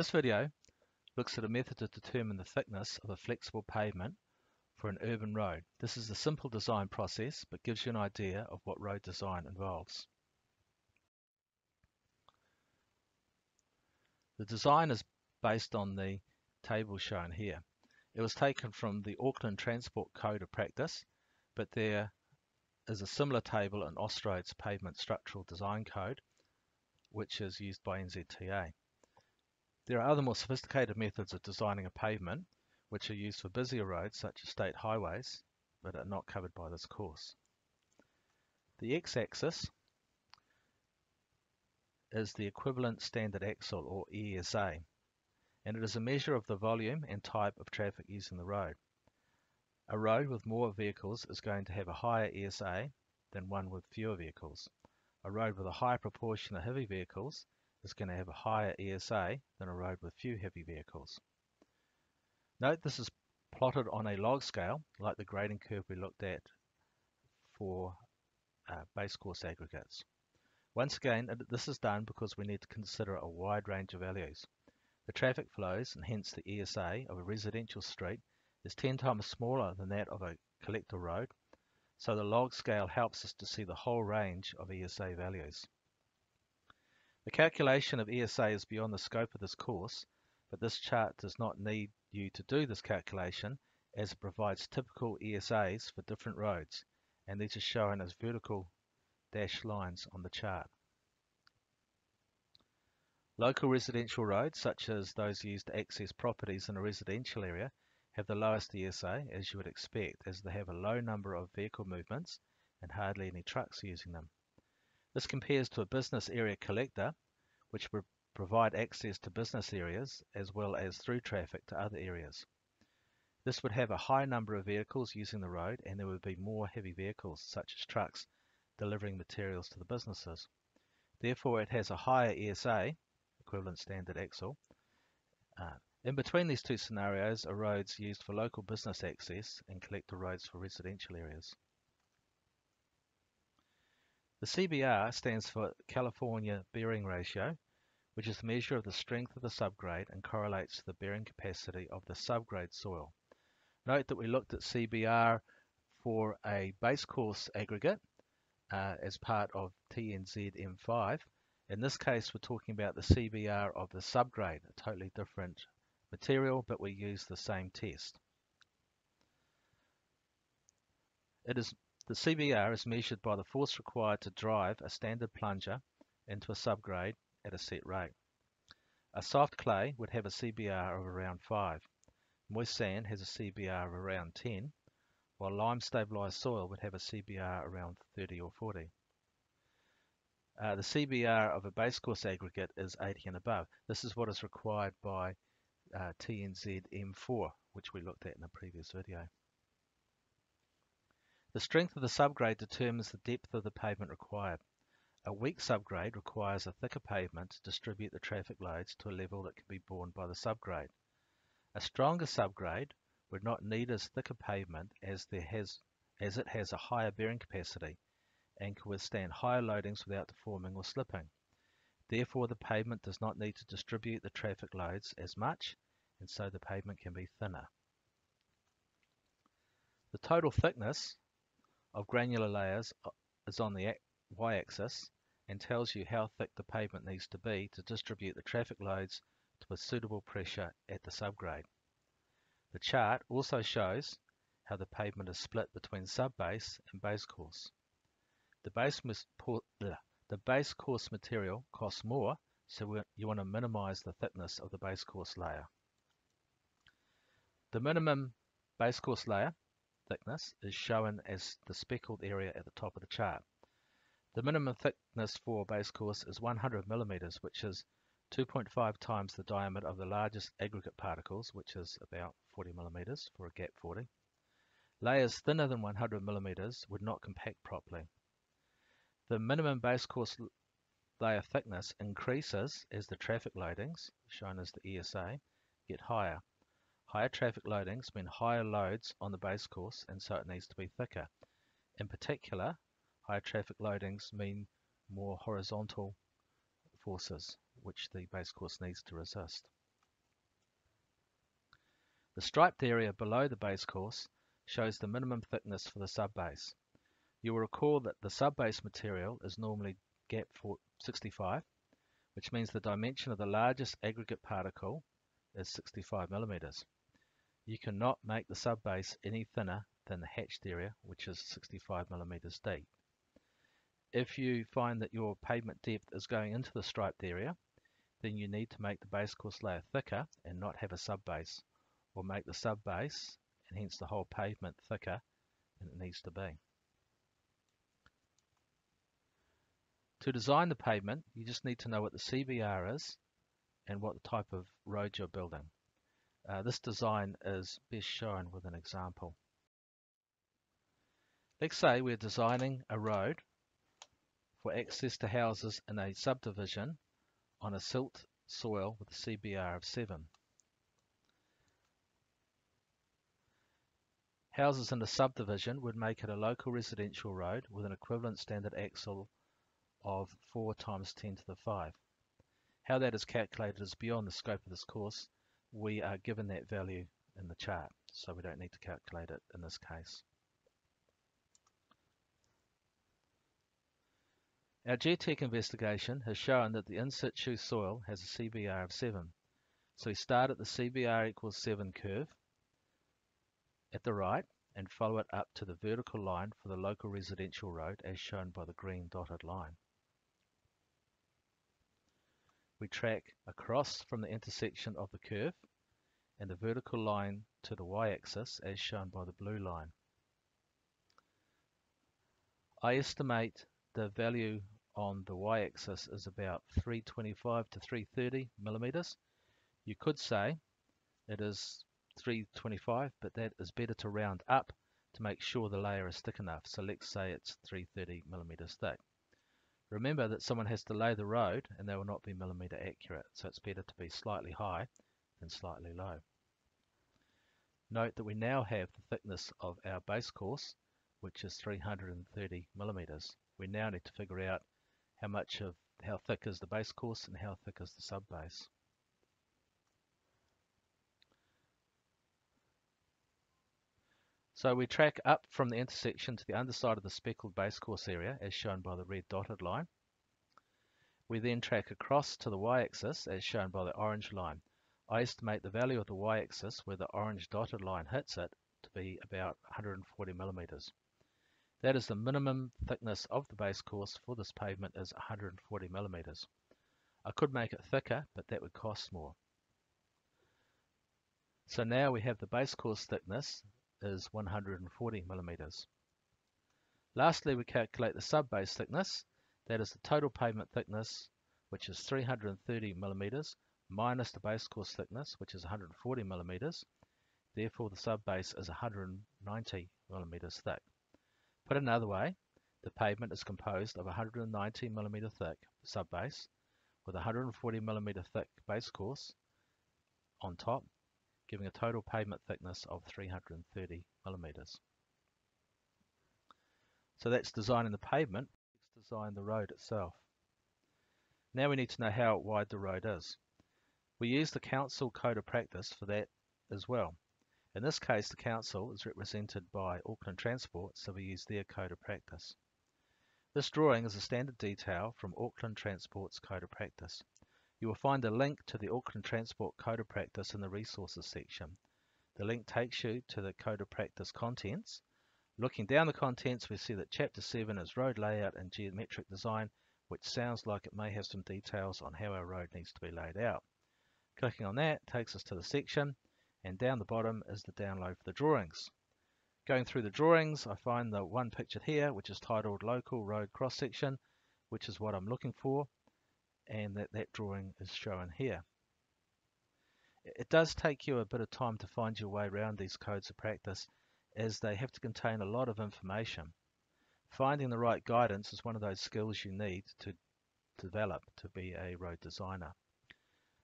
This video looks at a method to determine the thickness of a flexible pavement for an urban road. This is a simple design process but gives you an idea of what road design involves. The design is based on the table shown here. It was taken from the Auckland Transport Code of Practice, but there is a similar table in Austroads Pavement Structural Design Code, which is used by NZTA. There are other more sophisticated methods of designing a pavement, which are used for busier roads such as state highways, but are not covered by this course. The x-axis is the equivalent standard axle or ESA, and it is a measure of the volume and type of traffic using the road. A road with more vehicles is going to have a higher ESA than one with fewer vehicles. A road with a higher proportion of heavy vehicles is going to have a higher ESA than a road with few heavy vehicles. Note this is plotted on a log scale like the grading curve we looked at for uh, base course aggregates. Once again, this is done because we need to consider a wide range of values. The traffic flows and hence the ESA of a residential street is 10 times smaller than that of a collector road, so the log scale helps us to see the whole range of ESA values. The calculation of ESA is beyond the scope of this course, but this chart does not need you to do this calculation as it provides typical ESAs for different roads, and these are shown as vertical dashed lines on the chart. Local residential roads, such as those used to access properties in a residential area, have the lowest ESA, as you would expect, as they have a low number of vehicle movements and hardly any trucks using them. This compares to a business area collector, which would provide access to business areas as well as through traffic to other areas. This would have a high number of vehicles using the road and there would be more heavy vehicles, such as trucks, delivering materials to the businesses. Therefore, it has a higher ESA, equivalent standard axle. Uh, in between these two scenarios are roads used for local business access and collector roads for residential areas. The CBR stands for California Bearing Ratio, which is the measure of the strength of the subgrade and correlates to the bearing capacity of the subgrade soil. Note that we looked at CBR for a base course aggregate uh, as part of TNZ M5. In this case, we're talking about the CBR of the subgrade, a totally different material, but we use the same test. It is the CBR is measured by the force required to drive a standard plunger into a subgrade at a set rate. A soft clay would have a CBR of around 5. Moist sand has a CBR of around 10, while lime stabilized soil would have a CBR around 30 or 40. Uh, the CBR of a base course aggregate is 80 and above. This is what is required by uh, TNZ M4, which we looked at in a previous video. The strength of the subgrade determines the depth of the pavement required. A weak subgrade requires a thicker pavement to distribute the traffic loads to a level that can be borne by the subgrade. A stronger subgrade would not need as thick a pavement as, there has, as it has a higher bearing capacity and can withstand higher loadings without deforming or slipping. Therefore, the pavement does not need to distribute the traffic loads as much, and so the pavement can be thinner. The total thickness of granular layers uh, is on the y-axis and tells you how thick the pavement needs to be to distribute the traffic loads to a suitable pressure at the subgrade. The chart also shows how the pavement is split between subbase and base course. The base, the base course material costs more, so you want to minimize the thickness of the base course layer. The minimum base course layer thickness is shown as the speckled area at the top of the chart. The minimum thickness for base course is 100 millimeters, which is 2.5 times the diameter of the largest aggregate particles, which is about 40 millimeters for a gap 40. Layers thinner than 100 millimeters would not compact properly. The minimum base course layer thickness increases as the traffic loadings, shown as the ESA, get higher. Higher traffic loadings mean higher loads on the base course and so it needs to be thicker. In particular, higher traffic loadings mean more horizontal forces which the base course needs to resist. The striped area below the base course shows the minimum thickness for the subbase. You will recall that the subbase material is normally gap 65, which means the dimension of the largest aggregate particle is 65 millimeters. You cannot make the subbase any thinner than the hatched area, which is 65 millimeters deep. If you find that your pavement depth is going into the striped area, then you need to make the base course layer thicker and not have a subbase, or make the subbase, and hence the whole pavement, thicker than it needs to be. To design the pavement, you just need to know what the CBR is and what the type of road you're building. Uh, this design is best shown with an example. Let's say we're designing a road for access to houses in a subdivision on a silt soil with a CBR of 7. Houses in the subdivision would make it a local residential road with an equivalent standard axle of 4 times 10 to the 5. How that is calculated is beyond the scope of this course. We are given that value in the chart, so we don't need to calculate it in this case. Our geotech investigation has shown that the in situ soil has a CBR of 7. So we start at the CBR equals 7 curve at the right and follow it up to the vertical line for the local residential road as shown by the green dotted line. We track across from the intersection of the curve and the vertical line to the y-axis as shown by the blue line. I estimate the value on the y-axis is about 325 to 330 millimeters. You could say it is 325, but that is better to round up to make sure the layer is thick enough. So let's say it's 330 millimeters thick. Remember that someone has to lay the road and they will not be millimeter accurate, so it's better to be slightly high than slightly low. Note that we now have the thickness of our base course, which is 330 millimeters. We now need to figure out how much of how thick is the base course and how thick is the sub base. So we track up from the intersection to the underside of the speckled base course area, as shown by the red dotted line. We then track across to the y-axis, as shown by the orange line. I estimate the value of the y-axis, where the orange dotted line hits it, to be about 140 millimeters. That is the minimum thickness of the base course for this pavement is 140 millimeters. I could make it thicker, but that would cost more. So now we have the base course thickness is 140 millimeters. Lastly, we calculate the sub-base thickness. That is the total pavement thickness, which is 330 millimeters, minus the base course thickness, which is 140 millimeters. Therefore, the sub-base is 190 millimeters thick. Put another way, the pavement is composed of 190 millimeter thick sub-base with 140 millimeter thick base course on top giving a total pavement thickness of 330 millimeters. So that's designing the pavement. Let's design the road itself. Now we need to know how wide the road is. We use the Council Code of Practice for that as well. In this case, the Council is represented by Auckland Transport, so we use their Code of Practice. This drawing is a standard detail from Auckland Transport's Code of Practice. You will find a link to the Auckland Transport Code of Practice in the Resources section. The link takes you to the Code of Practice contents. Looking down the contents, we see that Chapter 7 is Road Layout and Geometric Design, which sounds like it may have some details on how our road needs to be laid out. Clicking on that takes us to the section, and down the bottom is the download for the drawings. Going through the drawings, I find the one pictured here, which is titled Local Road Cross Section, which is what I'm looking for and that, that drawing is shown here. It does take you a bit of time to find your way around these codes of practice as they have to contain a lot of information. Finding the right guidance is one of those skills you need to develop to be a road designer.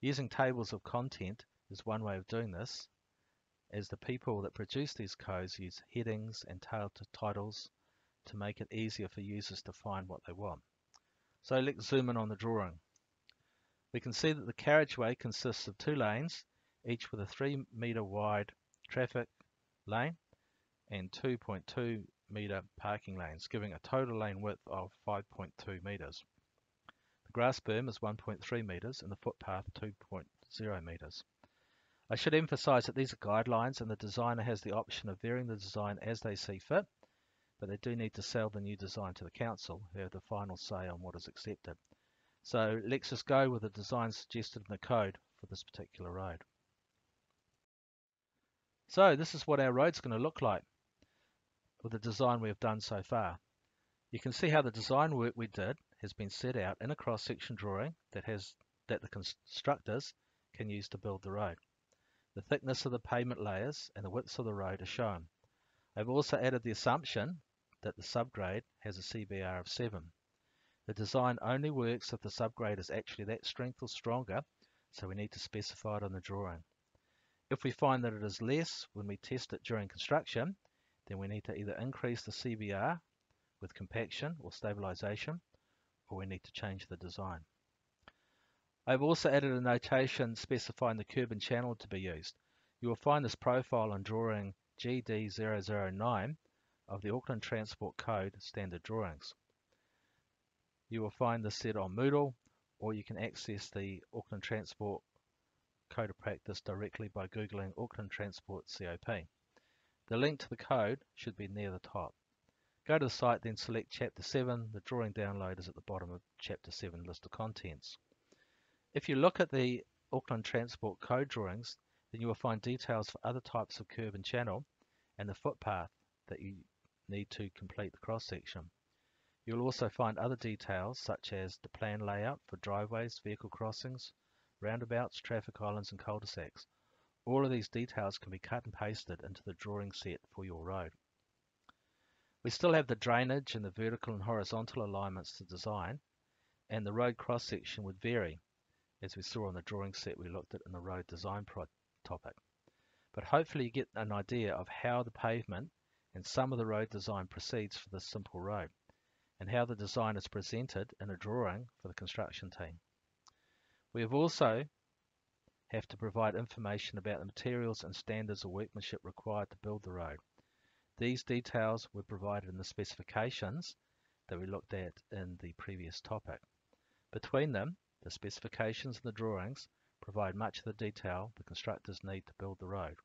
Using tables of content is one way of doing this, as the people that produce these codes use headings and titles to make it easier for users to find what they want. So let's zoom in on the drawing. We can see that the carriageway consists of two lanes each with a 3 metre wide traffic lane and 2.2 metre parking lanes, giving a total lane width of 5.2 metres. The grass berm is 1.3 metres and the footpath 2.0 metres. I should emphasise that these are guidelines and the designer has the option of varying the design as they see fit, but they do need to sell the new design to the council who have the final say on what is accepted. So let's just go with the design suggested in the code for this particular road. So this is what our road's going to look like with the design we've done so far. You can see how the design work we did has been set out in a cross-section drawing that has that the constructors can use to build the road. The thickness of the pavement layers and the widths of the road are shown. I've also added the assumption that the subgrade has a CBR of 7. The design only works if the subgrade is actually that strength or stronger, so we need to specify it on the drawing. If we find that it is less when we test it during construction, then we need to either increase the CBR with compaction or stabilization, or we need to change the design. I've also added a notation specifying the curb and channel to be used. You will find this profile on drawing GD009 of the Auckland Transport Code standard drawings. You will find this set on Moodle or you can access the Auckland Transport Code of Practice directly by Googling Auckland Transport COP. The link to the code should be near the top. Go to the site then select Chapter 7. The drawing download is at the bottom of Chapter 7 list of contents. If you look at the Auckland Transport Code drawings, then you will find details for other types of curb and channel and the footpath that you need to complete the cross section. You will also find other details such as the plan layout for driveways, vehicle crossings, roundabouts, traffic islands and cul-de-sacs. All of these details can be cut and pasted into the drawing set for your road. We still have the drainage and the vertical and horizontal alignments to design, and the road cross section would vary, as we saw on the drawing set we looked at in the road design topic. But hopefully you get an idea of how the pavement and some of the road design proceeds for this simple road, and how the design is presented in a drawing for the construction team. We have also have to provide information about the materials and standards of workmanship required to build the road. These details were provided in the specifications that we looked at in the previous topic. Between them, the specifications and the drawings provide much of the detail the constructors need to build the road.